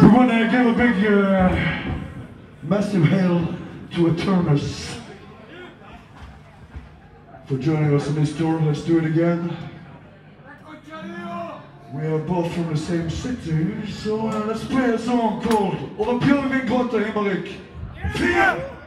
We want to give a big, uh, massive hail to Aeternus for joining us on this tour. Let's do it again. We are both from the same city, so uh, let's play a song called Over Bjoergvin Graater Himmerik. Yeah.